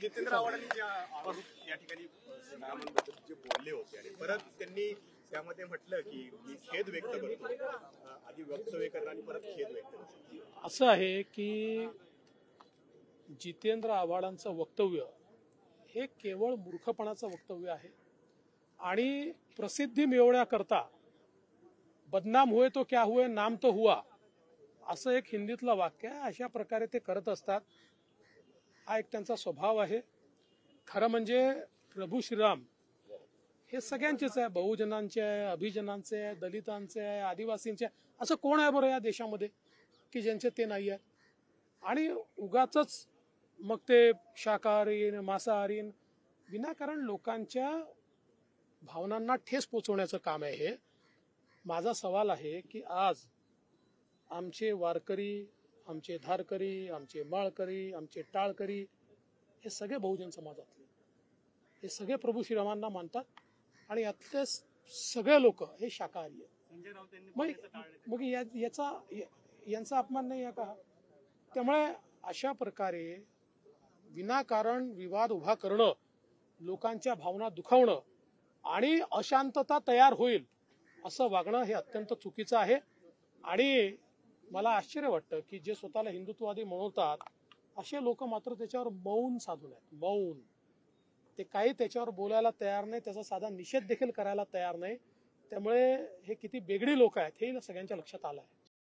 जितेंद्र आव्हाडांनी ज्या आरोप या ठिकाणी रामांबद्दल जे बोलले होते आणि परत त्यांनी त्यामध्ये म्हटलं की मी खेद व्यक्त करतो. आधी वक्तव्य करणं आणि परत खेद व्यक्त करतो असं आहे की जितेंद्र आव्हाडांचं वक्तव्य हे केवळ मूर्खपणाचं वक्तव्य आहे. आणि प्रसिद्धी मिळवण्याकरता बदनाम होय तो क्या हुए नाम तो हुआ असं एक हिंदीतलं वाक्य आहे. अशा प्रकारे ते करत असतात. हा एक त्यांचा स्वभाव आहे. खरं म्हणजे प्रभू श्रीराम हे सगळ्यांचेच आहे. बहुजनांचे आहे अभिजनांचे आहे दलितांचे आहे आदिवासींचे आहे. असं कोण आहे बरं या देशामध्ये की ज्यांचे ते नाही आहे आणि उगाच मग ते शाकाहारीन मांसाहारीन विनाकारण लोकांच्या भावनांना ठेस पोचवण्याचं काम आहे हे. माझा सवाल आहे की आज आमचे वारकरी आमचे धारकरी आमचे माळकरी आमचे टाळकरी हे सगळे बहुजन समाजातले. हे सगळे प्रभू श्रीरामांना मानतात आणि यातले सगळे लोक हे शाकाहारी आहेत. मग याचा यांचा अपमान नाही आहे का? त्यामुळे अशा प्रकारे विनाकारण विवाद उभा करणं लोकांच्या भावना दुखावणं आणि अशांतता तयार होईल असं वागणं हे अत्यंत चुकीचं आहे. आणि मला आश्चर्य वाटतं की जे स्वतःला हिंदुत्ववादी म्हणवतात असे लोक मात्र त्याच्यावर मौन साधून आहेत. मौन. ते काही त्याच्यावर बोलायला तयार नाही त्याचा साधा निषेध देखील करायला तयार नाही. त्यामुळे हे किती बेगडी लोक आहेत हे सगळ्यांच्या लक्षात आलं आहे